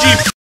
G